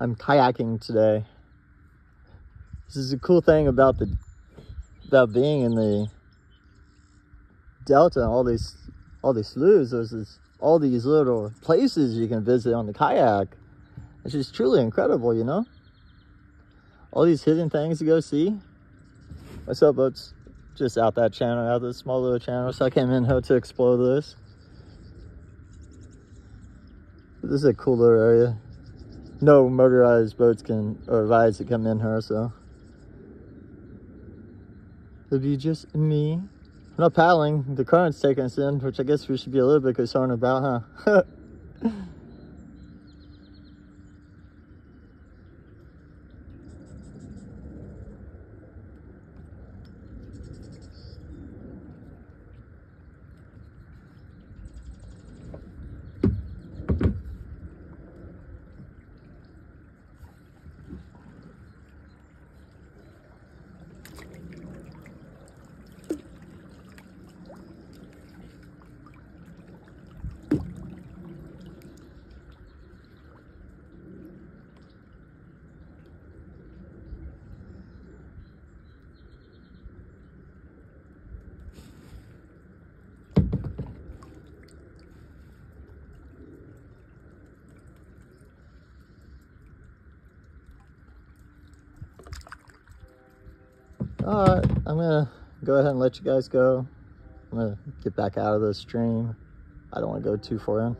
I'm kayaking today. This is a cool thing about the about being in the delta all these all these sloughs. There's this, all these little places you can visit on the kayak. It's just truly incredible, you know? All these hidden things to go see. My sailboat's just out that channel, out this small little channel. So I came in here to explore this. This is a cool little area. No motorized boats can, or rides that come in here, so. It'd be just me. I'm not paddling, the current's taking us in, which I guess we should be a little bit concerned about, huh? All right, I'm gonna go ahead and let you guys go. I'm gonna get back out of the stream. I don't want to go too far in.